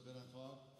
opératoire